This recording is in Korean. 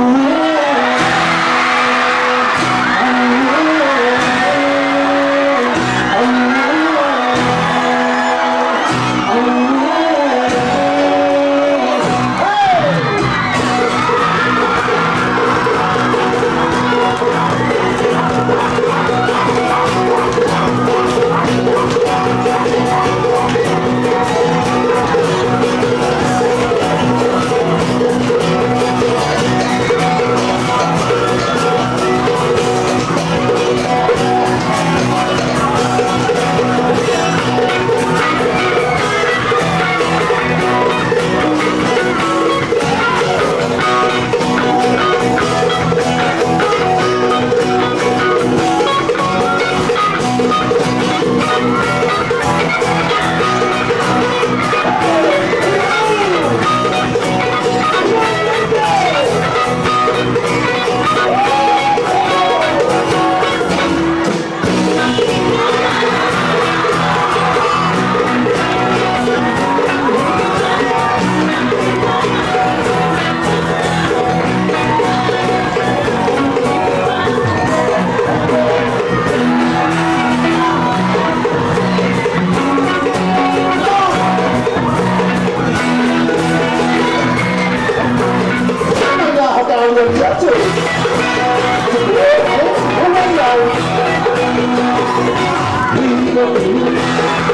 Oh. Oh, my God.